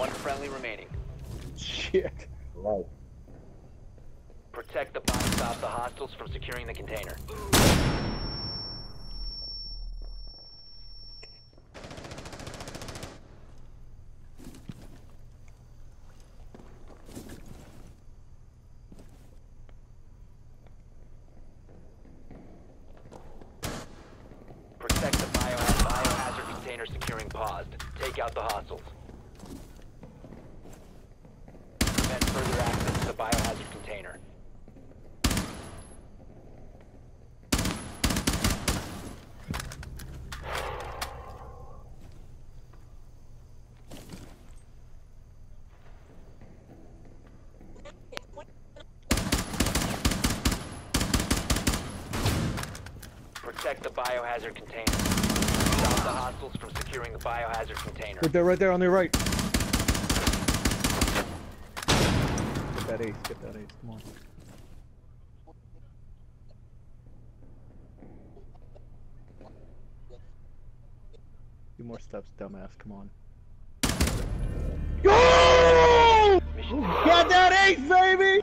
One friendly remaining. Shit. Right. Protect the bomb. Stop the hostiles from securing the container. Protect the bio biohazard container securing paused. Take out the hostiles. Prevent further access to the biohazard container. Protect the biohazard container. Stop the hostiles from securing the biohazard container. Right there, right there on the right. Get that ace, get that ace, come on. Few more steps, dumbass, come on. Go! Mission Got that ace, baby!